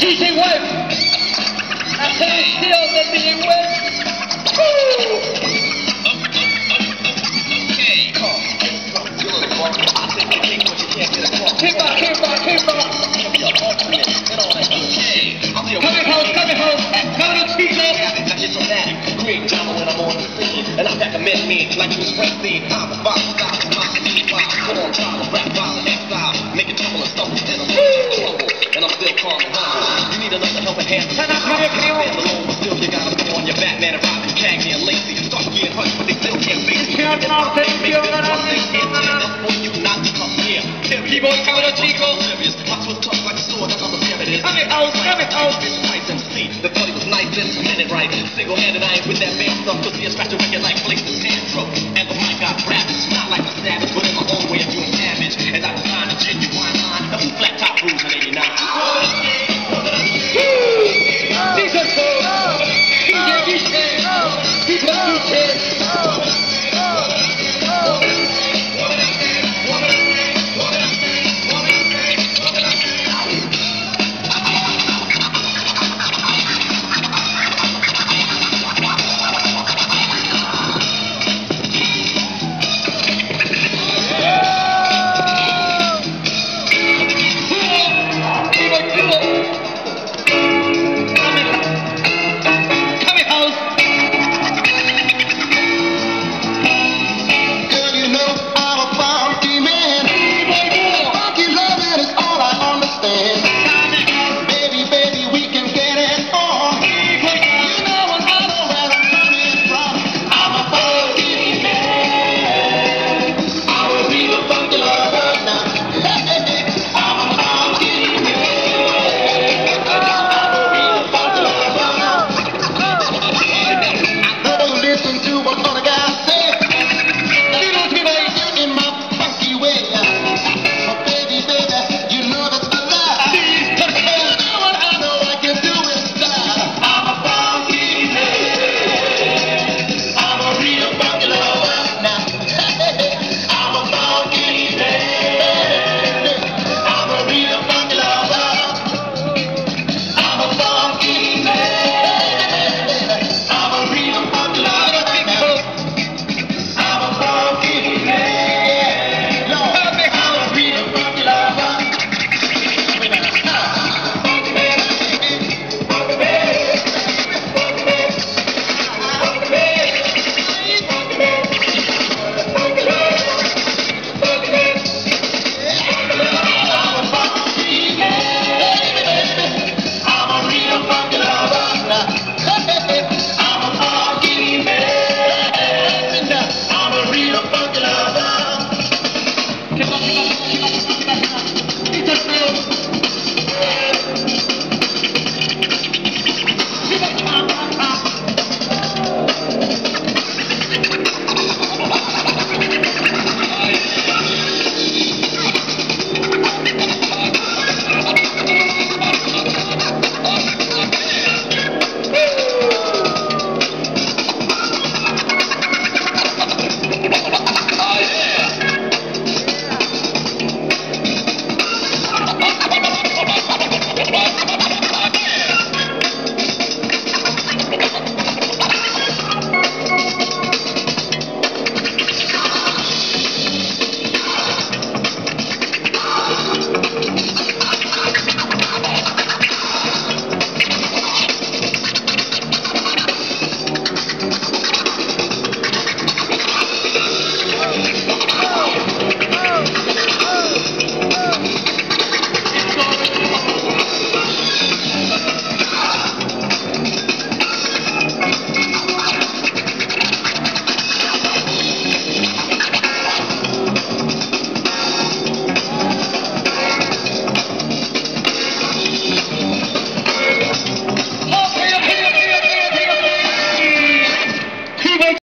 DJ Web. I it's on, on, on. A magic, on like you was Frank I'm a rock star, rock star, come on top, rap, rock, style, make it tumble and stumble. And I'm still calm and humble. You need another helping hand. Stand alone, but still you gotta on your Batman and Robin, Cagney and Lacey. Start getting hurt, but they still can't face me. Signor Norte, Make this one thing get clear. That's for you not to come here. Period. Keyboard, cabrón, chico. Serious. My twist tough like a sword, that's how severe it is. Come it out, come it out. Nice MC. The was nice right. Single handed, I ain't with that bad stuff. Cause he a scratch a record like Blake's tantrum. And the mic got will be the